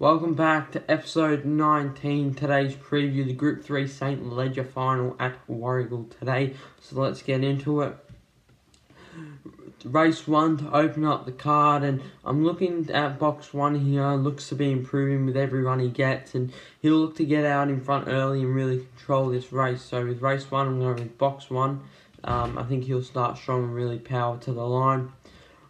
Welcome back to episode 19. Today's preview the Group 3 St. Leger final at Warragul today. So let's get into it. Race 1 to open up the card, and I'm looking at box 1 here. Looks to be improving with every run he gets, and he'll look to get out in front early and really control this race. So with race 1, I'm going with box 1. Um, I think he'll start strong and really power to the line.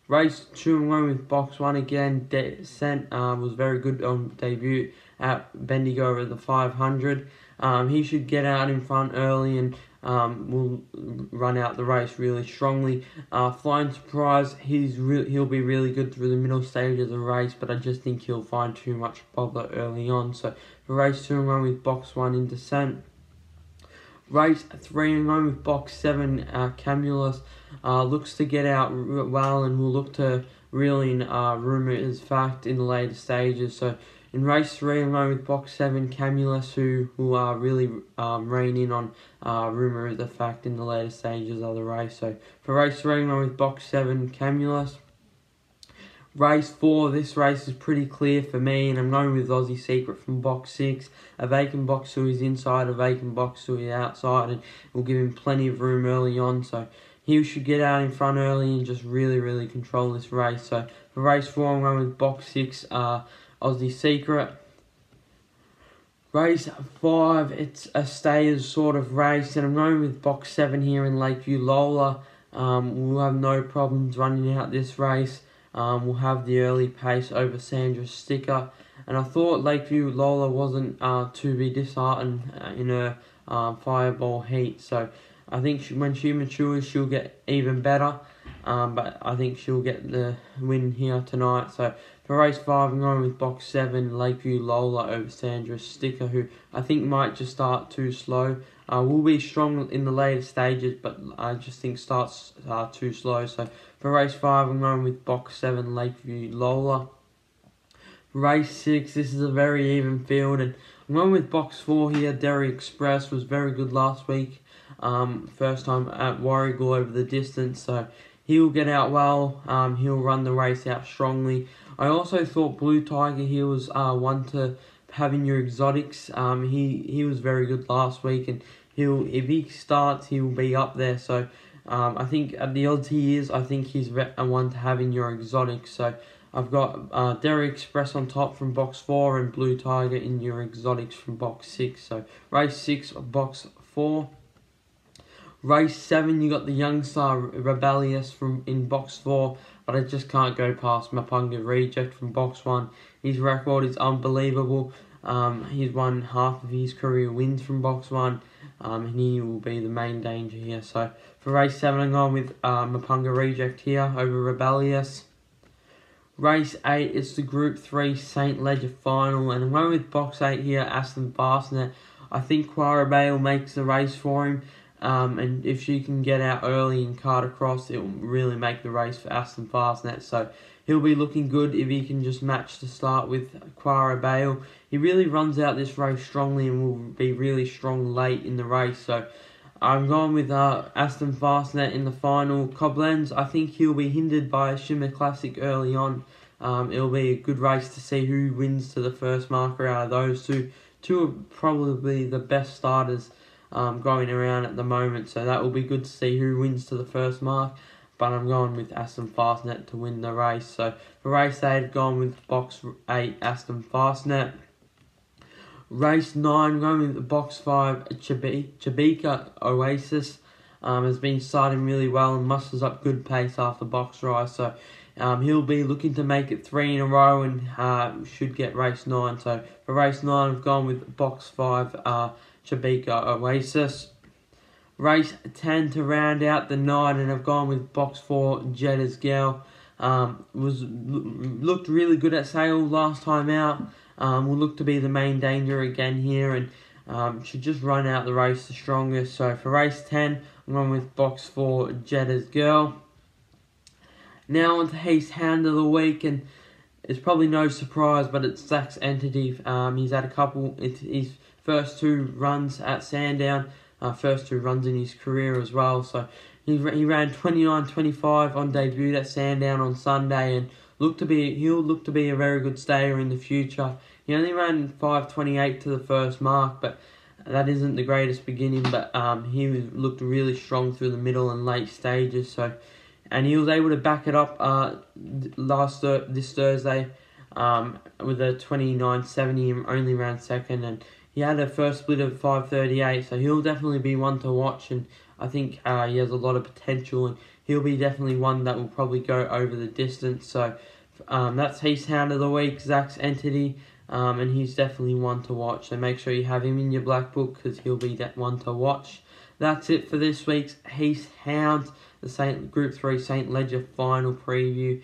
Race 2 and 1 with box 1 again. Descent uh, was very good on debut at Bendigo over the 500. Um, he should get out in front early and um, will run out the race really strongly. Uh, Flying Surprise, he's re- he'll be really good through the middle stage of the race, but I just think he'll find too much bother early on. So for race 2 and 1 with box 1 in Descent. Race 3 and 1 with box 7, uh, Camulus uh, looks to get out well and will look to reel in uh, rumour as fact in the later stages. So in race 3 and 1 with box 7, Camulus, who will uh, really um, rein in on uh, rumour as a fact in the later stages of the race. So for race 3 and 1 with box 7, Camulus. Race 4, this race is pretty clear for me, and I'm going with Aussie Secret from box 6. A vacant box who is inside, a vacant box who is outside, and will give him plenty of room early on. So he should get out in front early and just really, really control this race. So for race 4, I'm going with box 6, uh, Aussie Secret. Race 5, it's a stayers sort of race, and I'm going with box 7 here in Lakeview Lola. Um, we'll have no problems running out this race. Um, will have the early pace over Sandra Sticker. And I thought Lakeview Lola wasn't uh, to be disheartened uh, in her uh, fireball heat. So I think she, when she matures, she'll get even better. Um, but I think she'll get the win here tonight. So for race 5, I'm going with box 7, Lakeview Lola over Sandra Sticker, who I think might just start too slow. Uh, will be strong in the later stages, but I just think starts uh, too slow. So for race 5, I'm going with box 7, Lakeview Lola. Race 6, this is a very even field, and I'm going with box 4 here. Derry Express was very good last week. Um, first time at Warragul over the distance, so he'll get out well. Um, he'll run the race out strongly. I also thought Blue Tiger here was uh, one to having your exotics. Um, he he was very good last week, and he'll if he starts, he'll be up there. So um, I think at the odds he is, I think he's a one to have in your exotics. So I've got uh, Derry Express on top from box four and Blue Tiger in your exotics from box six. So race six, box four. Race seven, you got the young star Rebellious from in box four, but I just can't go past Mapunga Reject from box one. His record is unbelievable. Um, he's won half of his career wins from box one, um, and he will be the main danger here. So for race seven, I'm going with uh, Mapunga Reject here over Rebellious. Race 8 is the Group 3 St. Leger final, and I'm going with box 8 here, Aston Fastnet. I think Quara Bale makes the race for him. Um, and if she can get out early and cart across, it will really make the race for Aston Fastnet. So he'll be looking good if he can just match the start with Quara Bale. He really runs out this race strongly and will be really strong late in the race. So I'm going with uh, Aston Fastnet in the final. Koblenz, I think he'll be hindered by Shimmer Classic early on. Um, it'll be a good race to see who wins to the first marker out of those two. Two are probably the best starters um, going around at the moment. So that will be good to see who wins to the first mark. But I'm going with Aston Fastnet to win the race. So for race 8, I've gone with box 8 Aston Fastnet. Race 9, going with box 5 Chabika Oasis. Um, has been starting really well and musters up good pace after box rise. So um, he'll be looking to make it three in a row and uh, should get race 9. So for race 9, I've gone with box 5 uh, Chabika Oasis. Race 10 to round out the night, and I've gone with box 4 Jetta's Girl. Um, was looked really good at sale last time out. Um, will look to be the main danger again here, and um, should just run out the race the strongest. So for race 10, I'm going with box 4 Jetta's Girl. Now on to his Hound of the Week, and it's probably no surprise, but it's Zach's entity. Um, he's had a couple. It's his first two runs at Sandown, uh, first two runs in his career as well. So he, he ran 29-25 on debut at Sandown on Sunday and look to be he'll look to be a very good stayer in the future. He only ran 5.28 to the first mark, but that isn't the greatest beginning. But um, he looked really strong through the middle and late stages. So, and he was able to back it up uh, last th- this Thursday um, with a 29.70 and only ran second and he had a first split of 538 so he'll definitely be one to watch and I think uh, he has a lot of potential and he'll be definitely one that will probably go over the distance so um, that's his Hound of the Week, Zach's entity um, and he's definitely one to watch so make sure you have him in your black book because he'll be that one to watch that's it for this week's Heath Hounds the Saint Group 3 St. Leger final preview